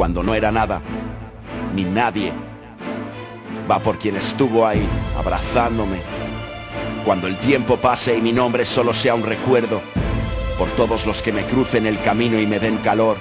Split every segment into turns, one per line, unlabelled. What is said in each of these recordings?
cuando no era nada, ni nadie. Va por quien estuvo ahí, abrazándome. Cuando el tiempo pase y mi nombre solo sea un recuerdo, por todos los que me crucen el camino y me den calor,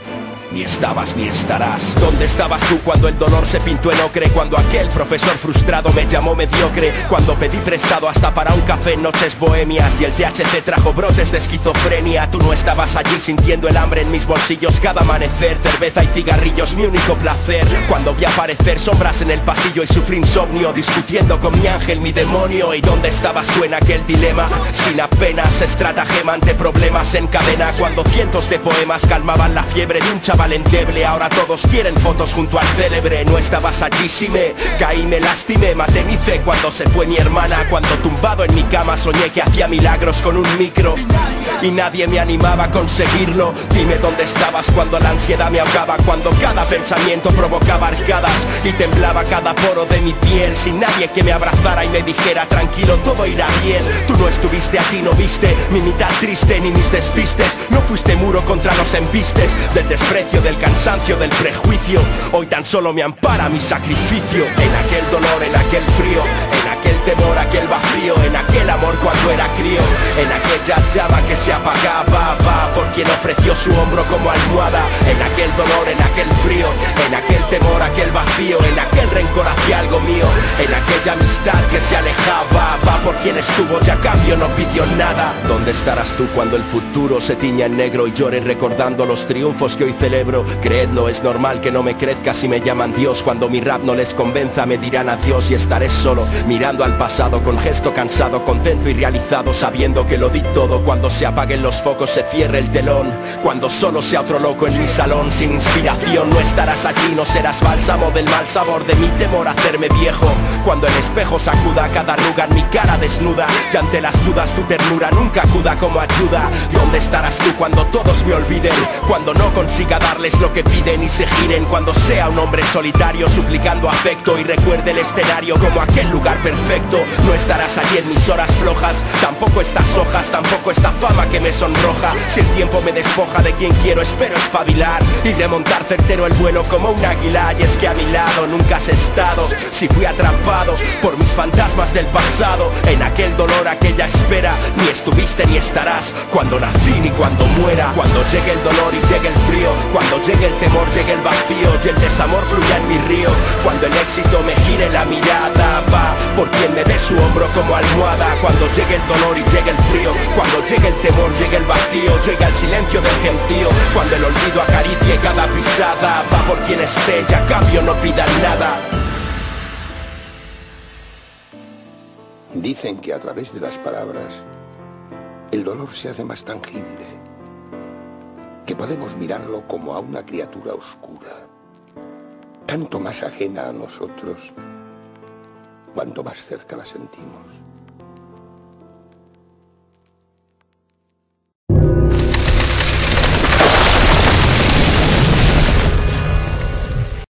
ni estabas ni estarás. ¿Dónde estabas tú cuando el dolor se pintó en ocre? Cuando aquel profesor frustrado me llamó mediocre. Cuando pedí prestado hasta para un café en noches bohemias Y el THC trajo brotes de esquizofrenia. Tú no estabas allí sintiendo el hambre en mis bolsillos. Cada amanecer, cerveza y cigarrillos mi único placer. Cuando vi aparecer sombras en el pasillo y sufrí insomnio Discutiendo con mi ángel, mi demonio. ¿Y dónde estabas tú en aquel dilema? Sin apenas estratagema ante problemas en cadena. Cuando cientos de poemas calmaban la fiebre de un chaval valenteble Ahora todos quieren fotos junto al célebre. No estabas allí si me caí, me lastimé. Maté mi fe cuando se fue mi hermana. Cuando tumbado en mi cama soñé que hacía milagros con un micro. Y nadie me animaba a conseguirlo. Dime dónde estabas cuando la ansiedad me ahogaba Cuando cada pensamiento provocaba arcadas Y temblaba cada poro de mi piel Sin nadie que me abrazara y me dijera Tranquilo, todo irá bien Tú no estuviste allí, no viste Mi mitad triste ni mis despistes. No fuiste muro contra los embistes. Del desprecio, del cansancio, del prejuicio. Hoy tan solo me ampara mi sacrificio. En aquel dolor, en aquel frío En aquel temor, aquel vacío En aquel amor cuando era crío. En aquella llama que se apagaba va por quien ofreció su hombro como almohada. En aquel dolor, en aquel frío, En aquel hacia algo mío, en aquella amistad que se alejaba por quien estuvo y a cambio no pidió nada. ¿Dónde estarás tú cuando el futuro se tiña en negro y llore recordando los triunfos que hoy celebro? Creedlo, es normal que no me crezca si me llaman Dios. Cuando mi rap no les convenza me dirán adiós y estaré solo Mirando al pasado con gesto cansado, contento y realizado Sabiendo que lo di todo. Cuando se apaguen los focos se cierre el telón. Cuando solo sea otro loco en mi salón sin inspiración No estarás allí, no serás bálsamo del mal sabor de mi temor a hacerme viejo. Cuando el espejo sacuda cada arruga en mi cara desnuda. Y ante las dudas tu ternura nunca acuda como ayuda. ¿Dónde estarás tú cuando todos me olviden? Cuando no consiga darles lo que piden y se giren. Cuando sea un hombre solitario suplicando afecto. Y recuerde el escenario como aquel lugar perfecto. No estarás allí en mis horas flojas. Tampoco hojas, tampoco esta fama que me sonroja. Si el tiempo me despoja de quien quiero espero espabilar Y remontar certero el vuelo como un águila. Y es que a mi lado nunca has estado. Si fui atrapado por mis fantasmas del pasado En aquel dolor, aquella espera Ni estuviste ni estarás. Cuando nací ni cuando muera Cuando llegue el dolor llegue el temor, llegue el vacío Y el desamor fluya en mi río. Cuando el éxito me gire la mirada Va por quien me dé su hombro como almohada. Cuando llegue el dolor y llegue el frío Cuando llegue el temor llega el vacío, llega el silencio del gentío. Cuando el olvido acaricie cada pisada Va por quien esté ya cambio no pidan nada.
Dicen que a través de las palabras el dolor se hace más tangible, que podemos mirarlo como a una criatura oscura, tanto más ajena a nosotros, cuanto más cerca la sentimos.